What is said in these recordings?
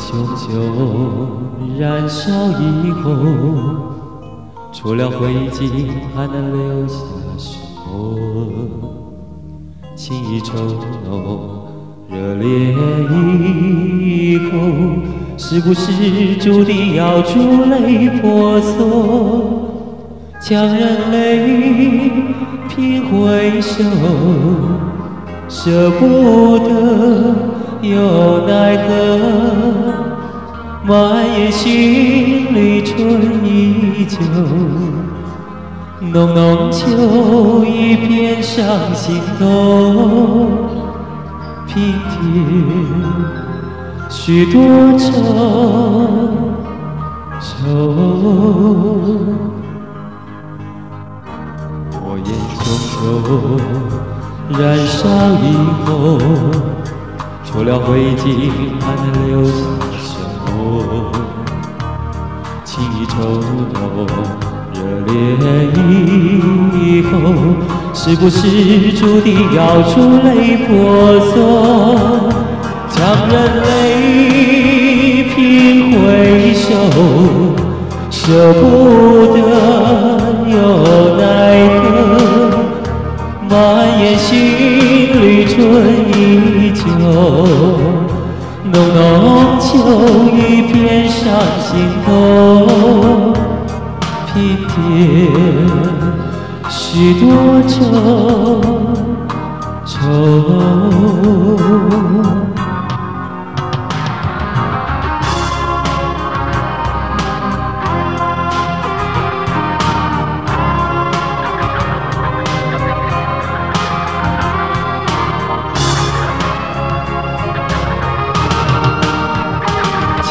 熊熊燃烧以后，除了灰烬还能留下什么？情意抽浓，热烈以后，是不是注定要珠泪婆娑？将人泪拼回首，舍不得又奈何？满眼心里春依旧，浓浓秋意偏上心头，平添许多愁愁。我眼中酒燃烧以后，除了灰烬还能留下。情意抽动，热烈以后，是不是注定要出泪婆娑？将人泪拼回首，舍不得又奈何？满眼心里春依旧。浓浓秋意偏上心头，疲倦许多愁。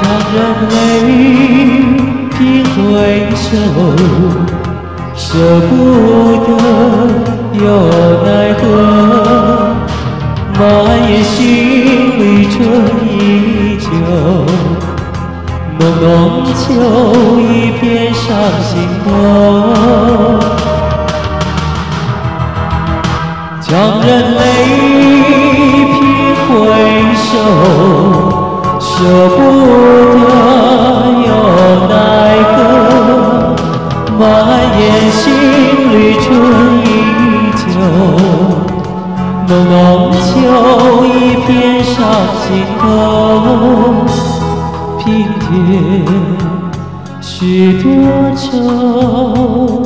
人泪拼回首，舍不得又奈何？满眼心里春依旧，浓浓秋意偏上心头。将人泪拼回首。舍不心头，平添许多愁愁。